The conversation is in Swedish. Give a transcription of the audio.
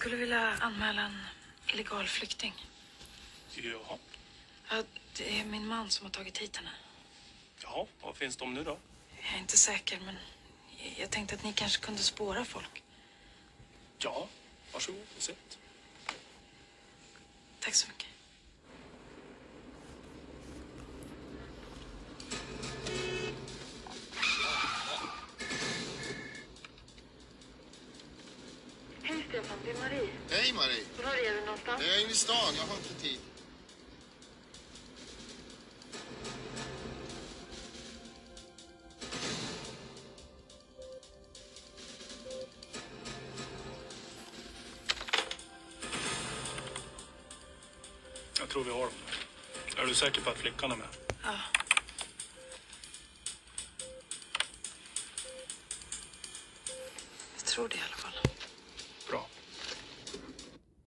skulle vilja anmäla en illegal flykting. Jaha. Ja, det är min man som har tagit hit henne. Jaha, vad finns de nu då? Jag är inte säker, men jag tänkte att ni kanske kunde spåra folk. Ja, varsågod och sitt. Tack så mycket. Stefan, det är Marie. Hej Marie. Var är du någonstans? Jag är inne i stan, jag har inte tid. Jag tror vi har dem. Är du säker på att flickan är med? Ja. Jag tror det i alla fall.